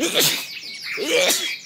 え っ